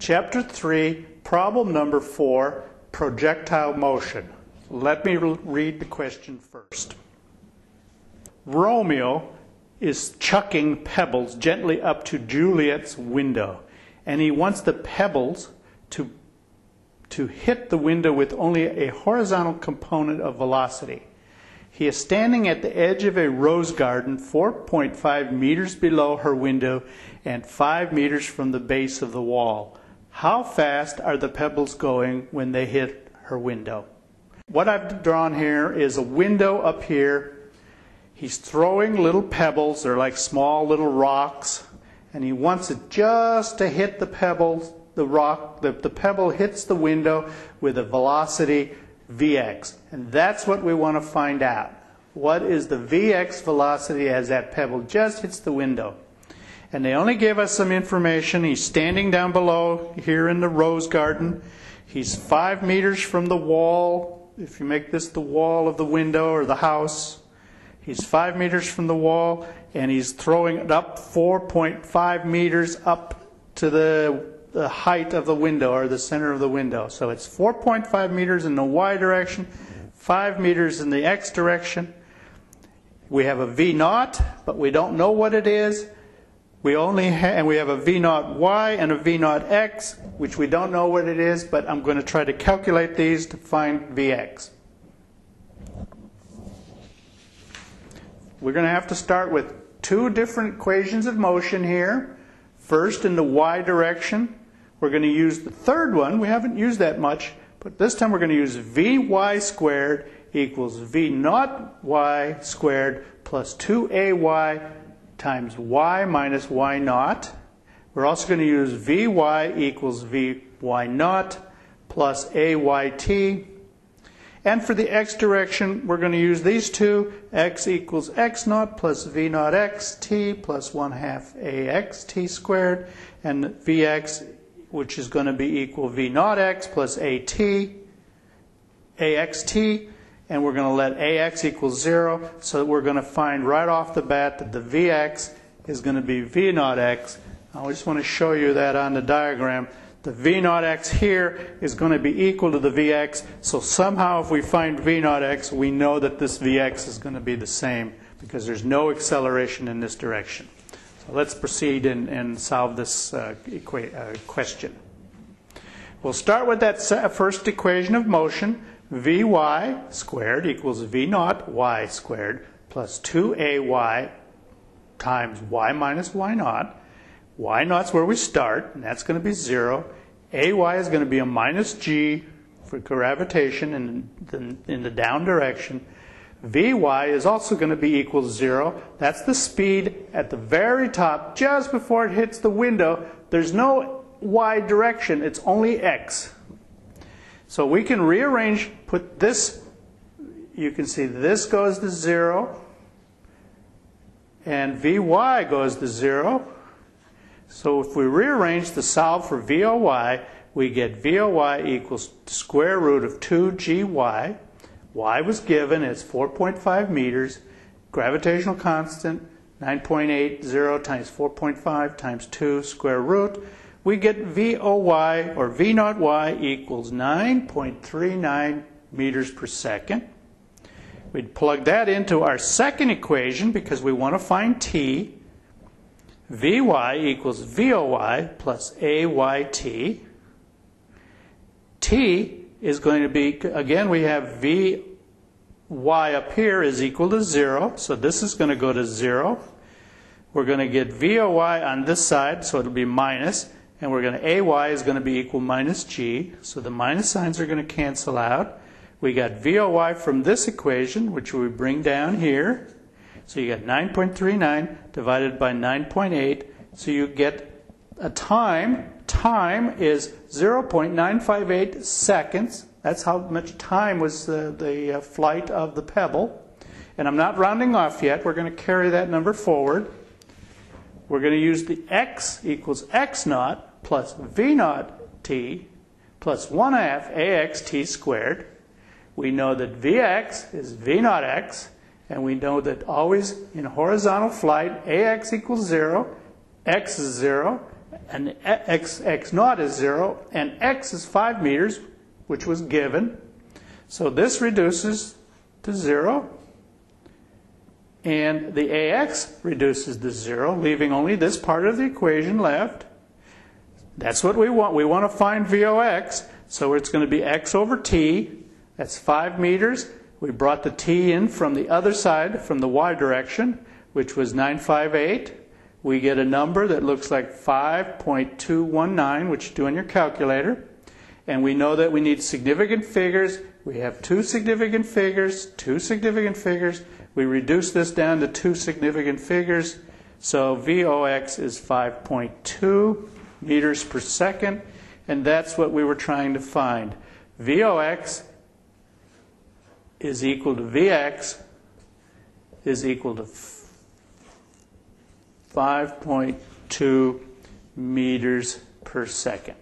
Chapter 3, problem number 4, projectile motion. Let me read the question first. Romeo is chucking pebbles gently up to Juliet's window, and he wants the pebbles to, to hit the window with only a horizontal component of velocity. He is standing at the edge of a rose garden 4.5 meters below her window and 5 meters from the base of the wall. How fast are the pebbles going when they hit her window? What I've drawn here is a window up here. He's throwing little pebbles, they're like small little rocks, and he wants it just to hit the pebbles, the rock, the, the pebble hits the window with a velocity Vx. And that's what we want to find out. What is the Vx velocity as that pebble just hits the window? And they only gave us some information. He's standing down below here in the rose garden. He's five meters from the wall. If you make this the wall of the window or the house, he's five meters from the wall and he's throwing it up 4.5 meters up to the, the height of the window or the center of the window. So it's 4.5 meters in the y direction, 5 meters in the x direction. We have a v naught, but we don't know what it is. We only ha- and we have a v naught y and a v naught x, which we don't know what it is, but I'm going to try to calculate these to find vx. We're going to have to start with two different equations of motion here. First in the y direction, we're going to use the third one. We haven't used that much, but this time we're going to use vy squared equals v naught y squared plus 2ay times y minus y naught. We're also going to use vy equals vy naught plus ayt. And for the x direction, we're going to use these two. x equals x naught plus v naught x t plus 1 half ax t squared. And vx, which is going to be equal v naught x plus at axt and we're going to let ax equal 0, so we're going to find right off the bat that the vx is going to be v naught x. I just want to show you that on the diagram. The v naught x here is going to be equal to the vx, so somehow if we find v naught x, we know that this vx is going to be the same because there's no acceleration in this direction. So let's proceed and, and solve this uh, uh, question. We'll start with that first equation of motion vy squared equals v naught y squared plus 2ay times y minus y naught. y naught's where we start, and that's going to be 0. ay is going to be a minus g for gravitation in the, in the down direction. Vy is also going to be equal to 0. That's the speed at the very top, just before it hits the window. There's no y direction, it's only x. So we can rearrange, put this, you can see this goes to 0, and Vy goes to 0. So if we rearrange the solve for VOY, we get VOY equals square root of 2gy. Y was given as 4.5 meters. Gravitational constant 9.80 times 4.5 times 2 square root we get VOY or V naught Y equals 9.39 meters per second. We'd plug that into our second equation because we want to find T. Vy equals VOY plus AYT. T is going to be, again, we have Vy up here is equal to 0, so this is going to go to 0. We're going to get VOY on this side, so it'll be minus and we're going to AY is going to be equal minus G, so the minus signs are going to cancel out. We got VOY from this equation, which we bring down here. So you got 9.39 divided by 9.8, so you get a time. Time is 0.958 seconds. That's how much time was the, the uh, flight of the pebble. And I'm not rounding off yet. We're going to carry that number forward. We're going to use the x equals x naught plus v naught t plus 1 half ax t squared. We know that vx is v naught x, and we know that always in horizontal flight, ax equals 0, x is 0, and x, x naught is 0, and x is 5 meters, which was given. So this reduces to 0, and the ax reduces to 0, leaving only this part of the equation left. That's what we want. We want to find VOX, so it's going to be x over t. That's 5 meters. We brought the t in from the other side, from the y direction, which was 958 we get a number that looks like 5.219, which you do in your calculator. And we know that we need significant figures. We have two significant figures, two significant figures. We reduce this down to two significant figures. So VOX is 5.2 meters per second. And that's what we were trying to find. VOX is equal to VX is equal to 5.2 meters per second.